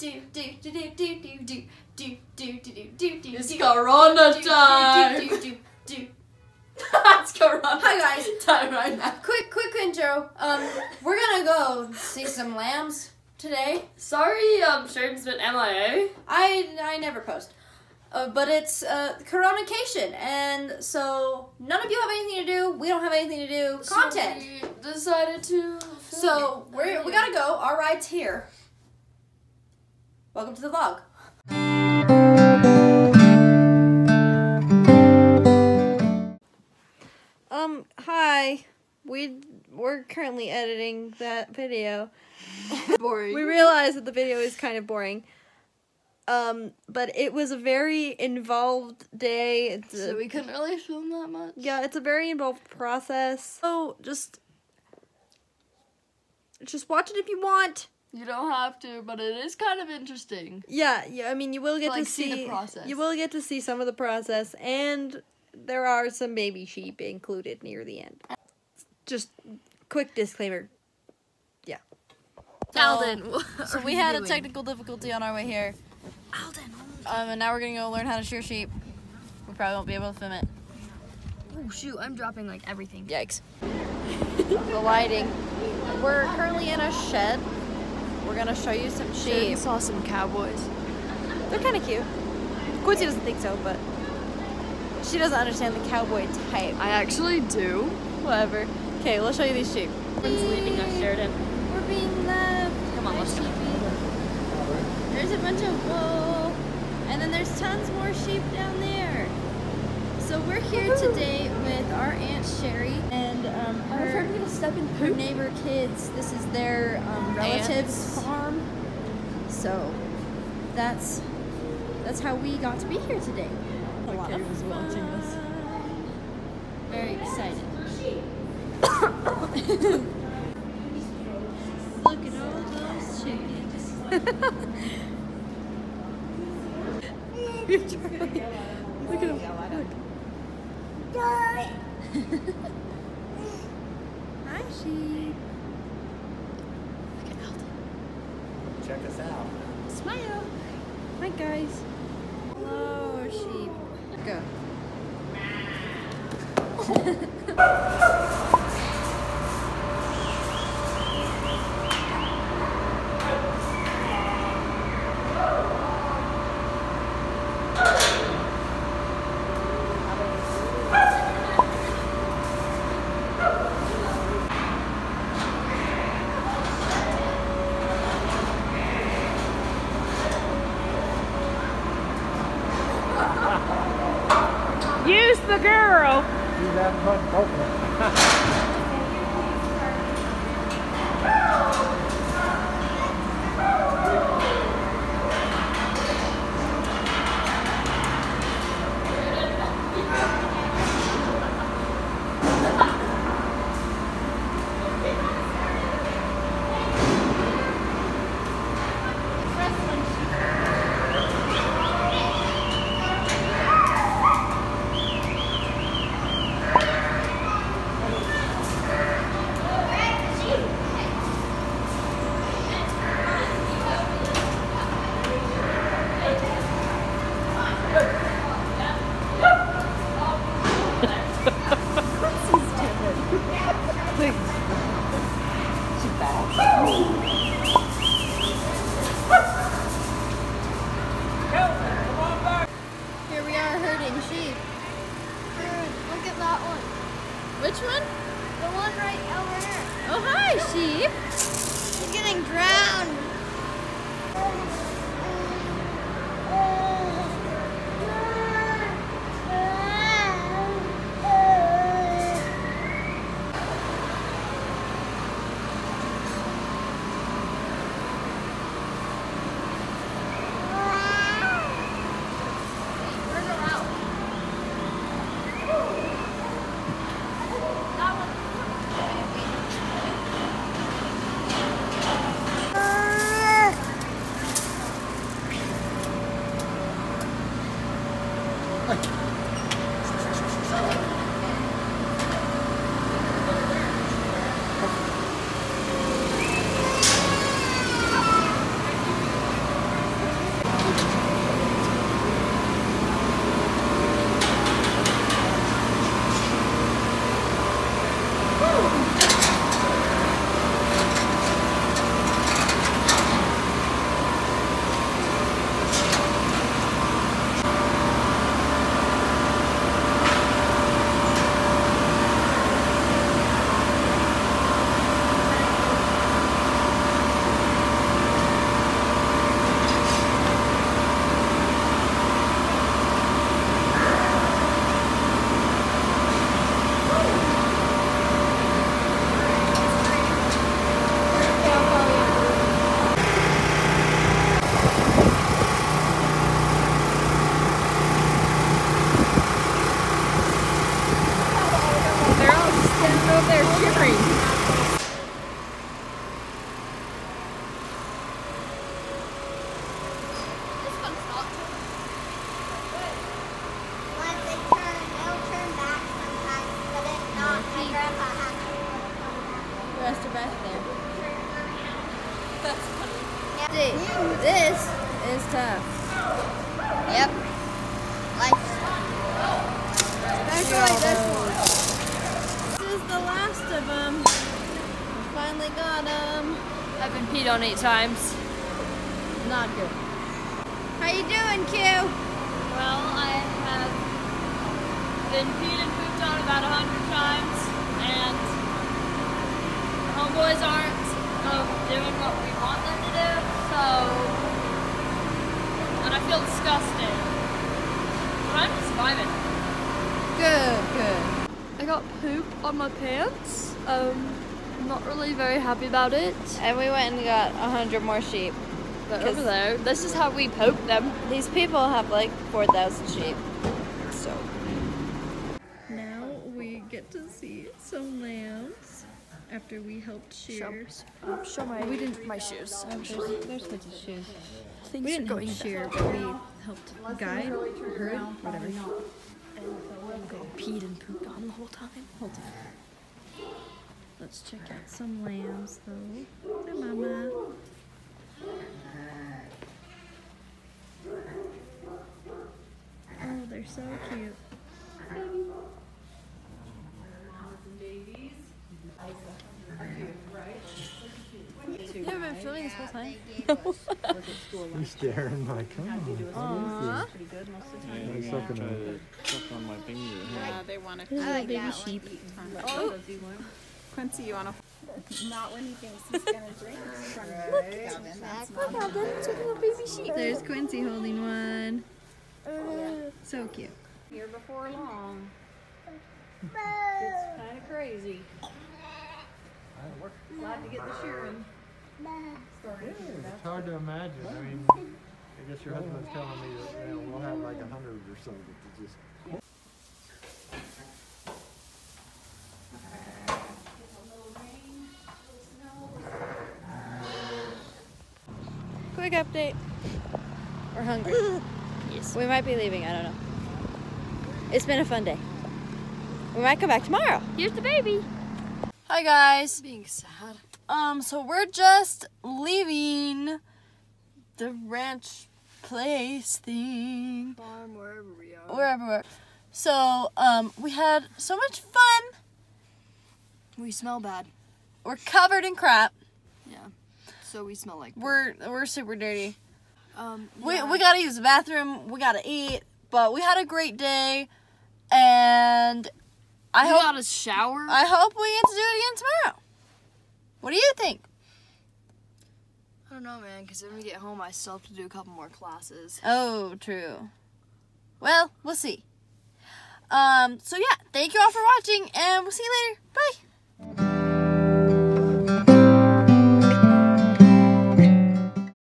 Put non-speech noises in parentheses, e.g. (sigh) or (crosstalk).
do do do do do do do do do do do do do. It's Corona time. Do do do do. That's Corona. Hi, guys. Time right now. Quick, quick intro. Um, we're gonna go see some lambs today. Sorry, um, Sheridan's been MIA. I I never post. Uh, but it's uh, Coronacation, and so none of you have anything to do. We don't have anything to do. Content. So we decided to. film So we're, we gotta go. Our ride's here. Welcome to the vlog. Um, hi. We we're currently editing that video. (laughs) boring. We realize that the video is kind of boring. Um, but it was a very involved day. It's a- so we couldn't really film that much. yeah, it's a very involved process. So just just watch it if you want. You don't have to, but it is kind of interesting. Yeah, yeah. I mean, you will get like, to see see, the process. You will get to see some of the process, and there are some baby sheep included near the end. Just quick disclaimer. Yeah. Alden, So (laughs) we had a technical difficulty on our way here. Alden. Um, and now we're gonna go learn how to shear sheep. We probably won't be able to film it. Oh shoot! I'm dropping like everything. Yikes. (laughs) the lighting. We're currently in a shed. We're gonna show you some sheep. saw some cowboys. They're kind of cute. Quincy doesn't think so, but she doesn't understand the cowboy type. I actually do. Whatever. Okay, let's show you these sheep. When's leaving us, Sheridan? We're being left. Come on, let's go. There's a bunch of whoa, and then there's tons more sheep down there. So we're here today with our aunt Sheri and um, her, step in her neighbor kids. This is their um, relatives' Aunts. farm. So that's that's how we got to be here today. A lot of was watching us. Very excited. (coughs) Look at all those chickens. (laughs) Look at him. (laughs) Hi, sheep. Look at Elton. Check us out. Smile. Hi, guys. Hello, sheep. Go. (laughs) the girl. She's poking. (laughs) one right over here. Oh, hi, sheep. She's getting drowned. Oh, oh. See, this is tough. Yep. Life. Especially this one. This is the last of them. Finally got them. I've been peed on eight times. Not good. How you doing, Q? Well, I have been peed and pooped on about a hundred times, and the homeboys aren't um, doing what we want them to do. And I feel disgusted. But I'm just vibing. Good, good. I got poop on my pants. Um, I'm not really very happy about it. And we went and got a hundred more sheep. But 'Cause- over there, this is how we poke them. These people have like 4,000 sheep. So. Now we get to see some lambs after we helped shear. Show, show my we didn't my shoes. Actually, There's lots of shoes. things We didn't going help down. but we helped guide, herd, whatever. we Got peed and pooped on the whole time. Hold on. Let's check out some lambs though. Hi, Mama. Oh, they're so cute. You haven't been filming this whole time. (laughs) He's staring like, come on. He's sucking on on my finger. Yeah, they oh. want to. I like baby sheep. Oh. Quincy, you want to? Not when he thinks he's gonna drink from Calvin. That's not There's Quincy holding one. So cute. here before long. It's kind of crazy. Glad to get the shearing. It's hard to imagine. I mean, I guess your husband's telling me that you know, we'll have like a hundred or so that just. Quick update. We're hungry. (coughs) Yes. We might be leaving. I don't know. It's been a fun day. We might come back tomorrow. Here's the baby. Hi guys. Being sad. Um, so we're just leaving the ranch place thing. Farm wherever we are. Wherever we're. So, um, we had so much fun. We smell bad. We're covered in crap. Yeah. So we smell like. We're we're super dirty. Um. We we gotta use the bathroom. We gotta eat. But we had a great day, and I We hope got a shower. I hope we get to do it again tomorrow. What do you think? I don't know, man. Because when we get home, I still have to do a couple more classes. Oh, true. Well, we'll see. Um, so yeah, thank you all for watching, and we'll see you later. Bye.